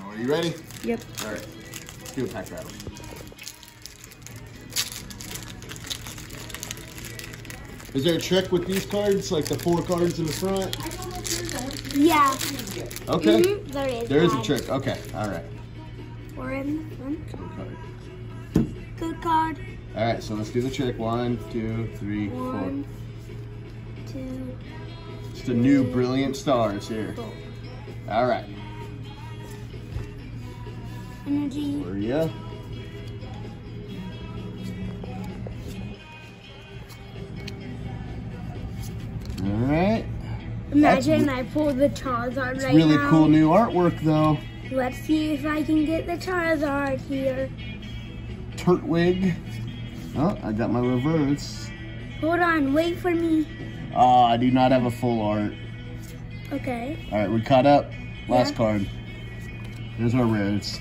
Are you ready? Yep. All right. Let's do a pack rattle. Is there a trick with these cards, like the four cards in the front? Yeah. Okay. Mhm, there is. There is a trick. Okay. All right. We're in the front. Code card. Good card. All right. So let's do the trick. One, two, three, four. One, two, It's the new brilliant stars here. four. All right. Energy. Maria. All right. Imagine I pull the Charizard It's right really now. cool new artwork though. Let's see if I can get the Charizard here. Turtwig. Oh, I got my reverse. Hold on, wait for me. Oh, I do not have a full art. Okay. All right, we caught up. Last Yeah. card. Here's our rares.